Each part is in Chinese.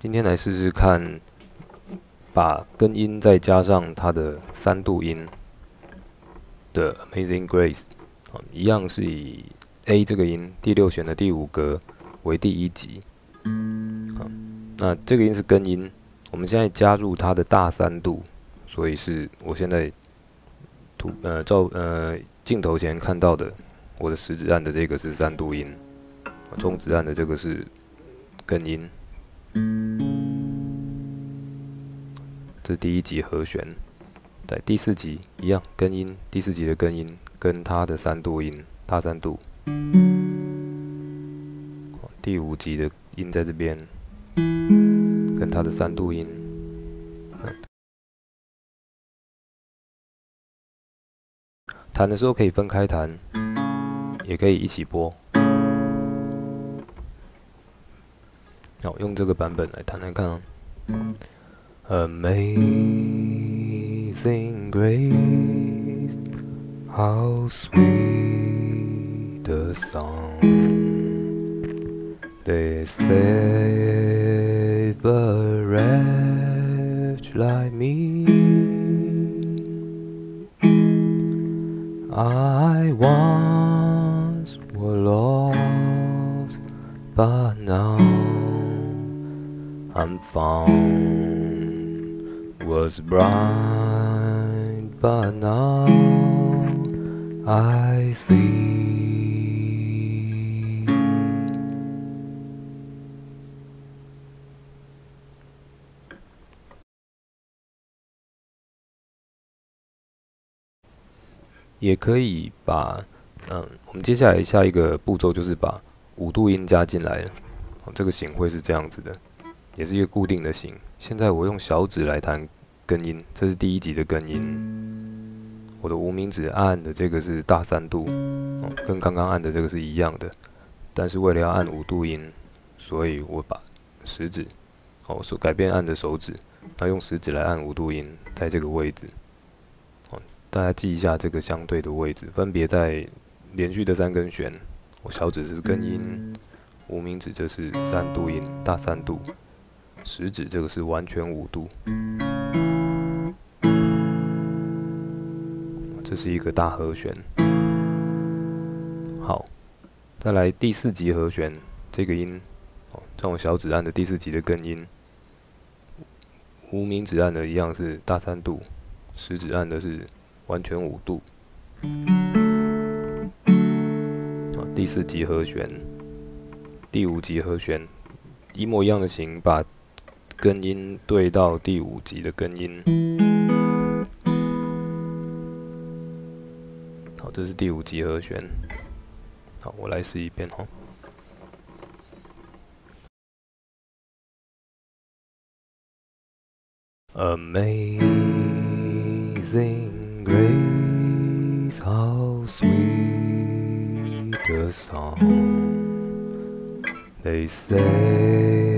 今天来试试看，把根音再加上它的三度音的 Amazing Grace，啊，一样是以 A 这个音第六弦的第五格为第一级，啊，那这个音是根音，我们现在加入它的大三度，所以是我现在图呃照呃镜头前看到的，我的食指按的这个是三度音，中指按的这个是根音。是第一级和弦，在第四级一样根音，第四级的根音跟它的三度音大三度。第五级的音在这边，跟它的三度音。弹的时候可以分开弹，也可以一起拨。好，用这个版本来弹弹看啊。Amazing grace, how sweet the sound they save a wretch like me. I once was lost, but now I'm found. Was blind, but now I see. 也可以把，嗯，我们接下来下一个步骤就是把五度音加进来。这个形会是这样子的，也是一个固定的型。现在我用小指来弹根音，这是第一级的根音。我的无名指按的这个是大三度，哦，跟刚刚按的这个是一样的。但是为了要按五度音，所以我把食指，哦，手改变按的手指，那用食指来按五度音，在这个位置。哦，大家记一下这个相对的位置，分别在连续的三根弦。我小指是根音。无名指这是三度音，大三度；食指这个是完全五度，这是一个大和弦。好，再来第四级和弦，这个音，哦，这种小指按的第四级的根音，无名指按的一样是大三度，食指按的是完全五度。第四级和弦。第五级和弦，一模一样的型，把根音对到第五级的根音。好，这是第五级和弦。好，我来试一遍哈。Amazing grace, how sweet the song. They say.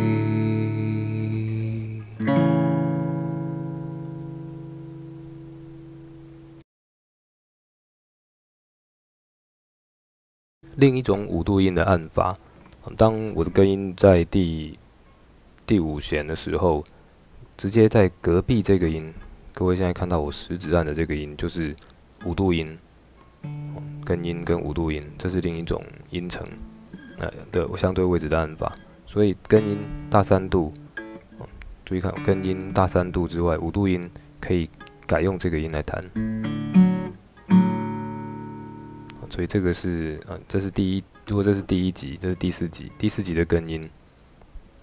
另一种五度音的按法，当我的根音在第第五弦的时候，直接在隔壁这个音，各位现在看到我食指按的这个音就是五度音，根音跟五度音，这是另一种音程的相对位置的按法。所以根音大三度，注意看根音大三度之外，五度音可以改用这个音来弹。所以这个是，啊，这是第一，如果这是第一级，这是第四级，第四级的根音，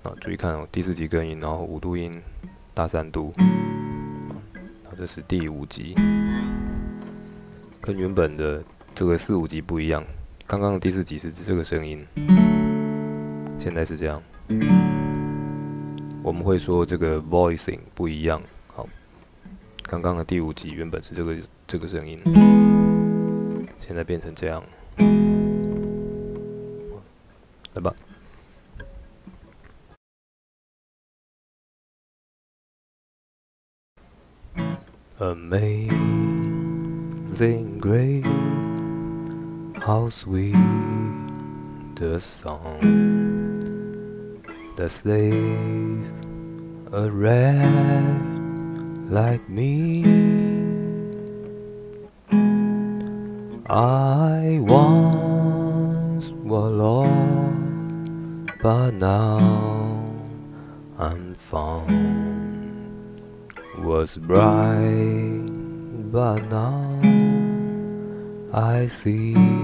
啊，注意看哦，第四级根音，然后五度音，大三度，啊，这是第五级，跟原本的这个四五级不一样，刚刚的第四级是这个声音，现在是这样，我们会说这个 voicing 不一样，好，刚刚的第五集原本是这个这个声音，现在变成这样，来吧。Amazing grace, how sweet the song that saved a wretch like me. I once was lost, but now I'm found. Was bright, but now I see